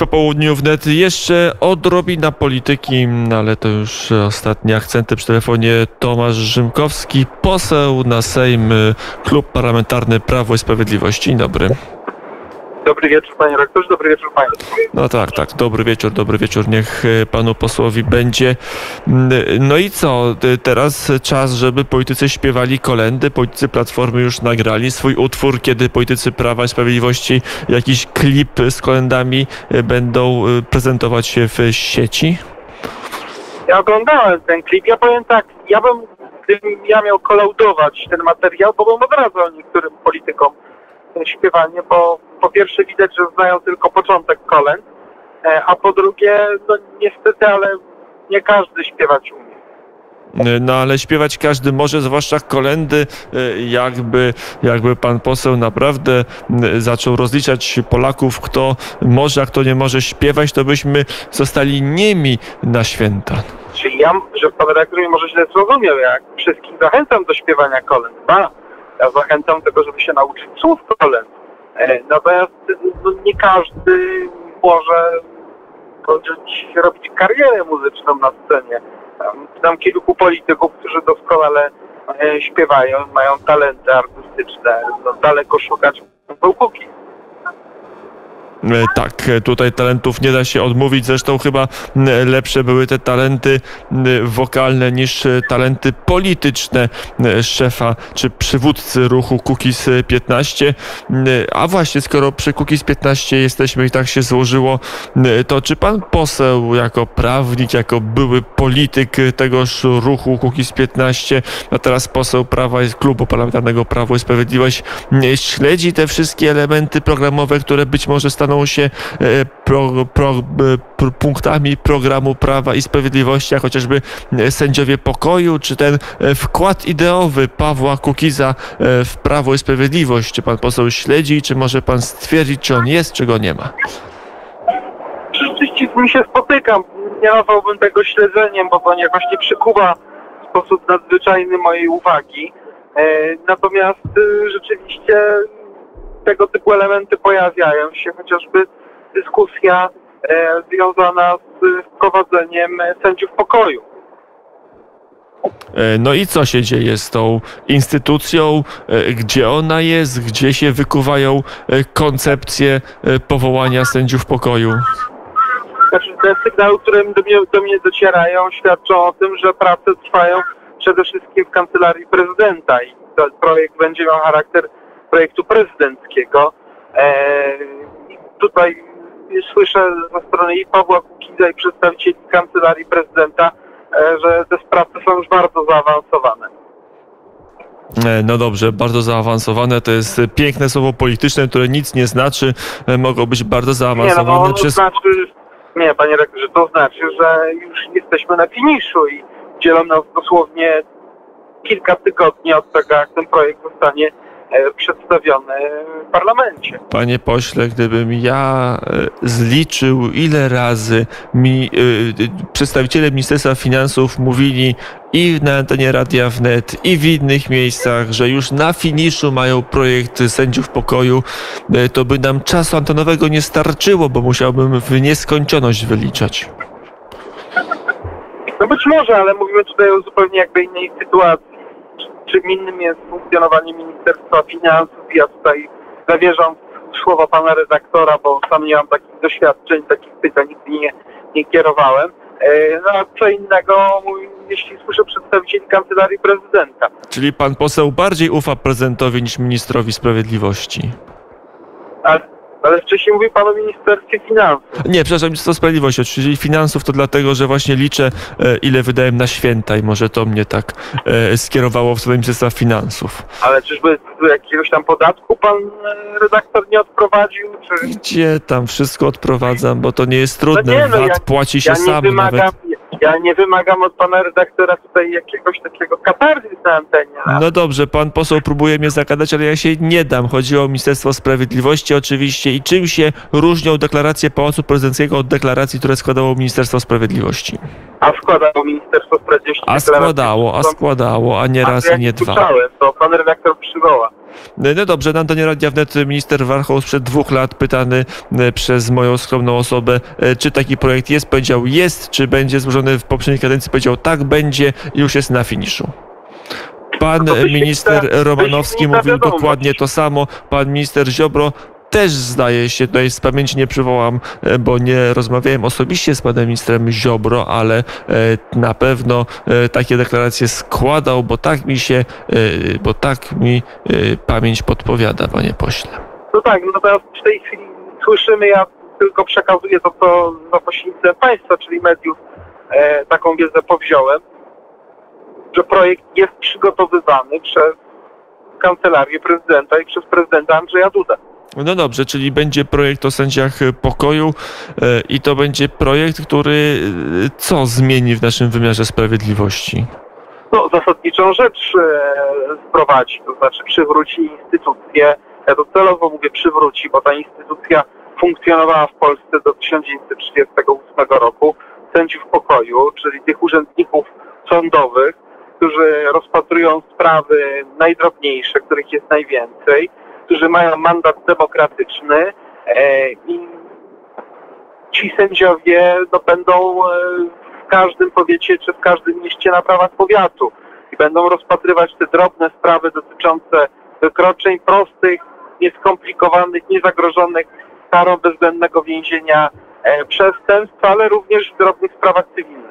po południu wnet. Jeszcze odrobina polityki, ale to już ostatnie akcenty przy telefonie. Tomasz Rzymkowski, poseł na Sejm, Klub Parlamentarny Prawo i Sprawiedliwość. Dzień dobry. Dobry wieczór panie rektorze, dobry wieczór państwu. No tak, tak. Dobry wieczór, dobry wieczór. Niech e, panu posłowi będzie. Mm, No i co? E, Teraz czas, żeby politycy śpiewali kolendy. Politycy Platformy już nagrali swój utwór, kiedy politycy Prawa i Sprawiedliwości jakiś klip z kolendami e, będą prezentować się w sieci. Ja oglądałem ten klip, ja powiem tak, ja bym, gdybym ja miał kolaudować ten materiał, to bym odradzał niektórym politykom śpiewanie, bo po pierwsze widać, że znają tylko początek kolęd, e, a po drugie, no niestety, ale nie każdy śpiewać umie. E, No ale śpiewać każdy może, zwłaszcza kolendy, e, jakby, jakby pan poseł naprawdę zaczął rozliczać Polaków, kto może, a kto nie może śpiewać, to byśmy zostali niemi na święta. Czyli ja, że pan redaktor może źle zrozumiał, jak wszystkich zachęcam do śpiewania kolęd. Ba, ja zachęcam do tego, żeby się nauczyć słów kolęd. E, Natomiast no, nie każdy może robić karierę muzyczną na scenie. Znam kilku polityków, którzy doskonale e, śpiewają, mają talenty artystyczne. No, daleko szukać był Kukiz. E, Tak, e, tutaj talentów nie da się odmówić. Zresztą chyba lepsze były te talenty wokalne niż e, talenty polityczne szefa czy przywódcy ruchu Kukiz 15. M, A właśnie, skoro przy Kukiz 15 jesteśmy i tak się złożyło, to czy pan poseł jako prawnik, jako były polityk tegoż ruchu Kukiz 15, a teraz poseł Prawa i Klubu Parlamentarnego Prawo i Sprawiedliwość śledzi te wszystkie elementy programowe, które być może staną się e, pro, pro, e, pr- punktami programu Prawa i Sprawiedliwości, jak chociażby e, sędziowie pokoju, czy ten wkład ideowy Pawła Kukiza w Prawo i Sprawiedliwość. Czy pan poseł śledzi, czy może pan stwierdzić, czy on jest, czy go nie ma? Rzeczywiście z nim się spotykam. Nie nazwałbym tego śledzeniem, bo to jakoś nie przykuwa w sposób nadzwyczajny mojej uwagi. Natomiast rzeczywiście tego typu elementy pojawiają się, chociażby dyskusja e, związana z wprowadzeniem sędziów pokoju. E, No i co się dzieje z tą instytucją? E, Gdzie ona jest? Gdzie się wykuwają e, koncepcje powołania sędziów pokoju? Znaczy te sygnały, które do mnie, do mnie docierają, świadczą o tym, że prace trwają przede wszystkim w kancelarii prezydenta i ten projekt będzie miał charakter projektu prezydenckiego. I tutaj słyszę ze strony i Pawła Kukiza i przedstawicieli kancelarii prezydenta, e, że te sprawy są już bardzo zaawansowane. E, No dobrze, bardzo zaawansowane. To jest e, piękne słowo polityczne, które nic nie znaczy. E, Mogą być bardzo Nie, no, zaawansowane bo ono przez. znaczy, nie, panie rektorze, to znaczy, że już jesteśmy na finiszu i dzielą nas dosłownie kilka tygodni od tego, jak ten projekt zostanie e, przedstawiony w parlamencie. Panie pośle, gdybym ja e, zliczył, ile razy mi e, e, przedstawiciele Ministerstwa Finansów mówili i na antenie Radia Wnet, i w innych miejscach, że już na finiszu mają projekt sędziów pokoju, e, to by nam czasu antenowego nie starczyło, bo musiałbym w nieskończoność wyliczać. No być może, ale mówimy tutaj o zupełnie jakby innej sytuacji. Czym innym jest funkcjonowanie Ministerstwa Finansów. Ja tutaj zawierzam słowa pana redaktora, bo sam nie mam takich doświadczeń, takich pytań nigdy nie, nie kierowałem. E, No a co innego, jeśli słyszę przedstawicieli Kancelarii Prezydenta. Czyli pan poseł bardziej ufa prezydentowi niż ministrowi sprawiedliwości. Ale wcześniej mówił pan o Ministerstwie Finansów. Nie, przepraszam, Ministerstwo Sprawiedliwości, oczywiście finansów to dlatego, że właśnie liczę, e, ile wydałem na święta i może to mnie tak e, skierowało w stronę Ministerstwa Finansów. Ale czyżby jakiegoś tam podatku pan e, redaktor nie odprowadził? Czy... Gdzie tam wszystko odprowadzam, bo to nie jest trudne. No nie, no VAT ja- płaci się Ja sam nawet. Ja nie wymagam od pana redaktora tutaj jakiegoś takiego katarzis na antenie. No dobrze, pan poseł próbuje mnie zagadać, ale ja się nie dam. Chodziło o Ministerstwo Sprawiedliwości oczywiście i czym się różnią deklaracje Pałacu Prezydenckiego od deklaracji, które składało Ministerstwo Sprawiedliwości. A składało Ministerstwo Sprawiedliwości A składało, a składało, a nie A raz ja i nie dwa. słyszałem, to pan redaktor przywoła. No dobrze, na antenie Radia Wnet minister Warchoł sprzed dwóch lat pytany e, przez moją skromną osobę, e, czy taki projekt jest, powiedział jest, czy będzie złożony w poprzedniej kadencji, powiedział tak, będzie i już jest na finiszu. Pan minister Romanowski mówił dokładnie to samo. Pan minister Ziobro też zdaje się, tutaj z pamięci nie przywołam, e, bo nie rozmawiałem osobiście z panem ministrem Ziobro, ale e, na pewno e, takie deklaracje składał, bo tak mi się, bo tak mi pamięć podpowiada, panie pośle. No tak, no teraz w tej chwili słyszymy, ja tylko przekazuję to, co za pośrednictwem państwa, czyli mediów, taką wiedzę powziąłem, że projekt jest przygotowywany przez kancelarię prezydenta i przez prezydenta Andrzeja Dudę. No dobrze, czyli będzie projekt o sędziach e, pokoju e, i to będzie projekt, który e, co zmieni w naszym wymiarze sprawiedliwości? no, zasadniczą rzecz wprowadzi, to znaczy przywróci instytucję, ja to celowo mówię przywróci, bo ta instytucja funkcjonowała w Polsce do 1938 roku, sędziów pokoju, czyli tych urzędników sądowych, którzy rozpatrują sprawy najdrobniejsze, których jest najwięcej, którzy mają mandat demokratyczny e, i ci sędziowie no, będą e, w każdym powiecie czy w każdym mieście na prawach powiatu i będą rozpatrywać te drobne sprawy dotyczące wykroczeń prostych, nieskomplikowanych, niezagrożonych karą bezwzględnego więzienia e, przestępstw, ale również w drobnych sprawach cywilnych.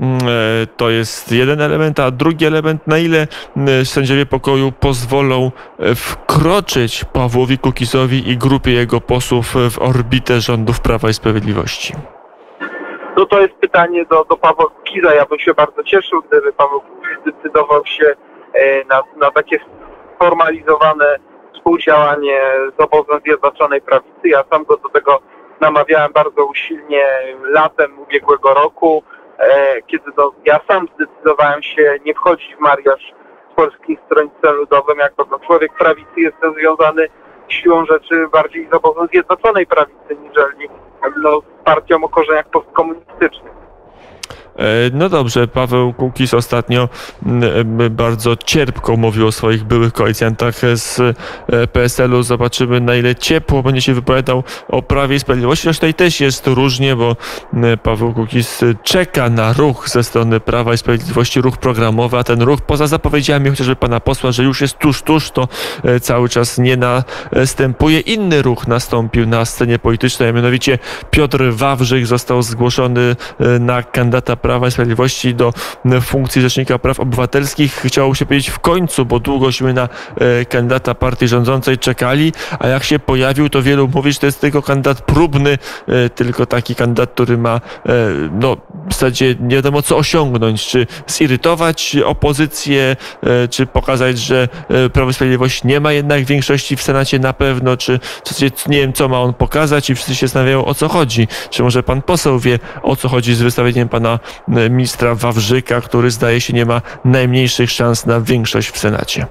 Mm, e, To jest jeden element, a drugi element, na ile mm, sędziowie pokoju pozwolą e, wkroczyć Pawłowi Kukizowi i grupie jego posłów e, w orbitę rządów Prawa i Sprawiedliwości? No to jest pytanie do, do Pawła Kukiza. Ja bym się bardzo cieszył, gdyby Paweł Kukiz zdecydował się e, na, na takie sformalizowane współdziałanie z obozem Zjednoczonej Prawicy. Ja sam go do tego namawiałem bardzo usilnie latem ubiegłego roku, e, kiedy to ja sam zdecydowałem się nie wchodzić w mariaż z Polskim Stronnictwem Ludowym. Jako człowiek prawicy jestem związany siłą rzeczy bardziej z obozem Zjednoczonej Prawicy, niżeli no, z partią o korzeniach postkomunistycznych. E, No dobrze, Paweł Kukiz ostatnio bardzo cierpko mówił o swoich byłych koalicjantach z e, PSL-u. Zobaczymy, na ile ciepło będzie się wypowiadał o Prawie i Sprawiedliwości. Zresztą tutaj też jest różnie, bo Paweł Kukiz czeka na ruch ze strony Prawa i Sprawiedliwości, ruch programowy, a ten ruch poza zapowiedziami chociażby pana posła, że już jest tuż, tuż, to e, cały czas nie następuje. Inny ruch nastąpił na scenie politycznej, a mianowicie Piotr Wawrzyk został zgłoszony na kandydata Prawa i Sprawiedliwości do m, funkcji Rzecznika Praw Obywatelskich. Chciało się powiedzieć w końcu, bo długośmy na e, kandydata partii rządzącej czekali, a jak się pojawił, to wielu mówi, że to jest tylko kandydat próbny, e, tylko taki kandydat, który ma e, no, w zasadzie nie wiadomo co osiągnąć, czy zirytować opozycję, e, czy pokazać, że e, Prawo i Sprawiedliwość nie ma jednak większości w Senacie na pewno, czy w zasadzie nie wiem co ma on pokazać i wszyscy się zastanawiają o co chodzi. Czy może pan poseł wie o co chodzi z wystawieniem pana e, ministra Wawrzyka, który zdaje się nie ma najmniejszych szans na większość w Senacie.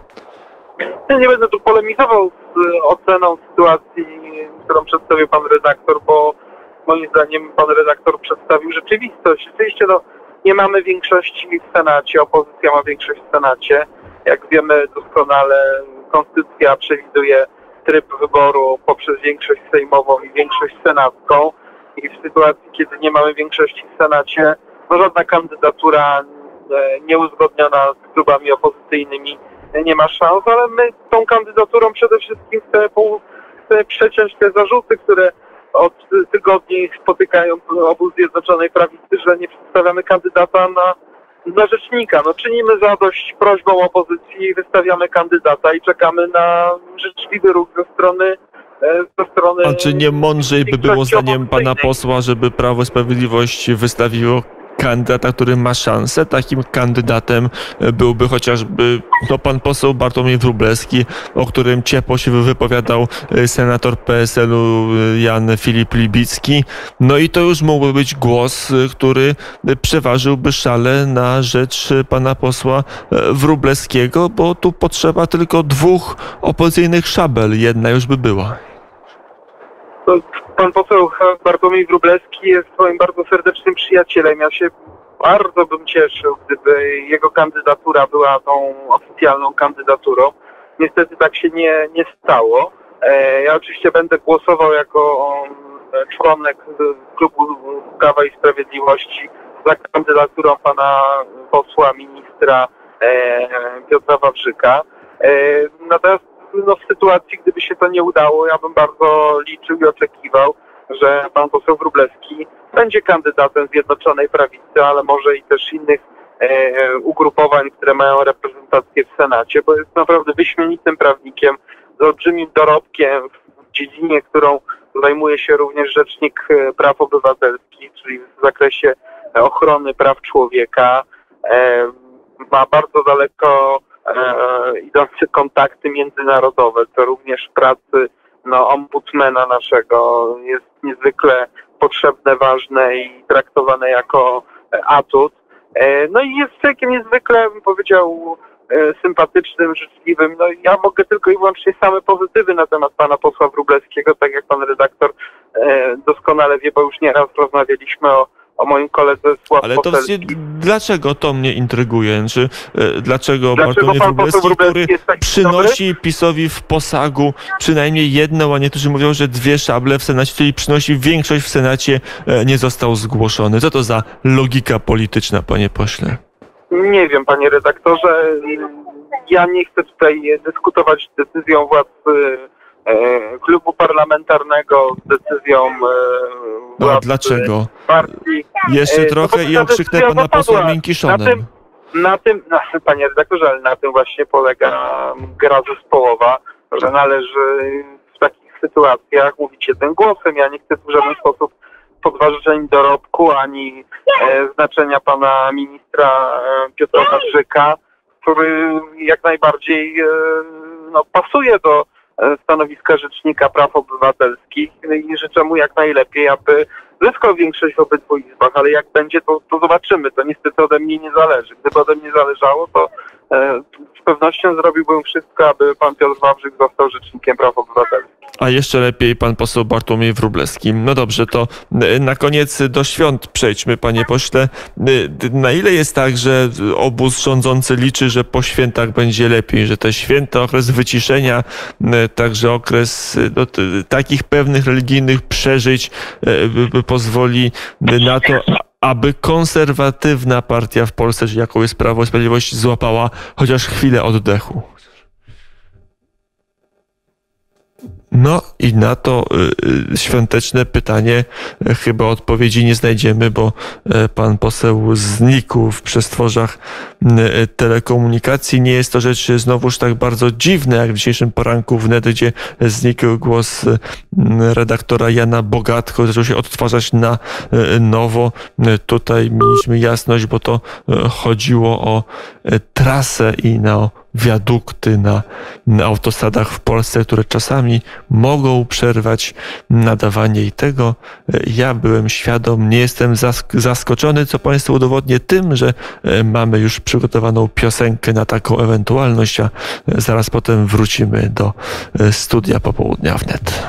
Ja nie będę tu polemizował z y, oceną sytuacji, którą przedstawił pan redaktor, bo moim zdaniem pan redaktor przedstawił rzeczywistość. Rzeczywiście no, nie mamy większości w Senacie, opozycja ma większość w Senacie. Jak wiemy doskonale, konstytucja przewiduje tryb wyboru poprzez większość sejmową i większość senacką. I w sytuacji, kiedy nie mamy większości w Senacie, no żadna kandydatura e, nieuzgodniona z klubami opozycyjnymi nie ma szans, ale my tą kandydaturą przede wszystkim chcemy, chcemy przeciąć te zarzuty, które od tygodni spotykają obóz Zjednoczonej Prawicy, że nie przedstawiamy kandydata na, na rzecznika. No czynimy zadość prośbą opozycji, wystawiamy kandydata i czekamy na życzliwy ruch ze strony e, ze strony A czy nie mądrzej by było zdaniem pana posła, żeby Prawo i Sprawiedliwość wystawiło kandydata, który ma szansę? Takim kandydatem e, byłby chociażby no, pan poseł Bartłomiej Wróblewski, o którym ciepło się wypowiadał e, senator PSL-u e, Jan Filip Libicki. No i to już mógłby być głos, który przeważyłby szale na rzecz pana posła Wróblewskiego, bo tu potrzeba tylko dwóch opozycyjnych szabel. Jedna już by była. To Pan poseł Bartłomiej Wróblewski jest moim bardzo serdecznym przyjacielem. Ja się bardzo bym cieszył, gdyby jego kandydatura była tą oficjalną kandydaturą. niestety tak się nie, nie stało. E, Ja oczywiście będę głosował jako e, członek klubu Prawa i Sprawiedliwości za kandydaturą pana posła ministra e, Piotra Wawrzyka. E, Natomiast no, w sytuacji, gdyby się to nie udało, ja bym bardzo liczył i oczekiwał, że pan poseł Wróblewski będzie kandydatem Zjednoczonej Prawicy, ale może i też innych e, ugrupowań, które mają reprezentację w Senacie, bo jest naprawdę wyśmienitym prawnikiem z olbrzymim dorobkiem w dziedzinie, którą zajmuje się również Rzecznik e, Praw Obywatelskich, czyli w zakresie e, ochrony praw człowieka. E, Ma bardzo daleko e, idące kontakty międzynarodowe, co również pracy no, ombudsmana naszego jest niezwykle potrzebne, ważne i traktowane jako e, atut. E, No i jest człowiekiem niezwykle, bym powiedział, e, sympatycznym, życzliwym. No ja mogę tylko i wyłącznie same pozytywy na temat pana posła Wróblewskiego, tak jak pan redaktor e, doskonale wie, bo już nieraz rozmawialiśmy o, o moim koledze Sław Ale to Poselski. właśnie dlaczego to mnie intryguje? Czy e, dlaczego, Dlaczego Bartłomiej Wróblewski, który przynosi PiSowi w posagu przynajmniej jedną, a niektórzy mówią, że dwie szable w Senacie, czyli przynosi większość w Senacie, e, nie został zgłoszony. Co to za logika polityczna, panie pośle? Nie wiem, panie redaktorze. Ja nie chcę tutaj dyskutować z decyzją władz e, klubu parlamentarnego, z decyzją a dlaczego? partii. Jeszcze E, trochę i okrzyknę pana posła zapadła. Na Miękiszonem. tym, na tym, na, panie redaktorze, ale na tym właśnie polega gra zespołowa, że należy w takich sytuacjach mówić jednym głosem. Ja nie chcę w żaden sposób podważyć ani dorobku, ani e, znaczenia pana ministra e, Piotra Wawrzyka, który jak najbardziej e, no, pasuje do stanowiska Rzecznika Praw Obywatelskich i życzę mu jak najlepiej, aby zyskał większość w obydwu izbach, ale jak będzie, to, to zobaczymy. To niestety ode mnie nie zależy. Gdyby ode mnie zależało, to z pewnością zrobiłbym wszystko, aby pan Piotr Wawrzyk został Rzecznikiem Praw Obywatelskich. A jeszcze lepiej pan poseł Bartłomiej Wróblewski. No dobrze, to y, na koniec do świąt przejdźmy, panie pośle. Y, Na ile jest tak, że obóz rządzący liczy, że po świętach będzie lepiej, że te święta, okres wyciszenia, także okres no, takich pewnych religijnych przeżyć pozwoli na to, aby konserwatywna partia w Polsce, czyli jaką jest Prawo i Sprawiedliwość, złapała chociaż chwilę oddechu? No i na to y, y, świąteczne pytanie y, chyba odpowiedzi nie znajdziemy, bo pan poseł znikł w przestworzach telekomunikacji. Nie jest to rzecz znowuż tak bardzo dziwna, jak w dzisiejszym poranku wnet, gdzie znikł głos redaktora Jana Bogatko, zaczął się odtwarzać na nowo. Tutaj mieliśmy jasność, bo to chodziło o trasę i na wiadukty na, na autostradach w Polsce, które czasami mogą przerwać nadawanie i tego e, ja byłem świadom, nie jestem zask- zaskoczony, co Państwu udowodnię tym, że e, mamy już przygotowaną piosenkę na taką ewentualność, a e, zaraz potem wrócimy do studia popołudnia wnet.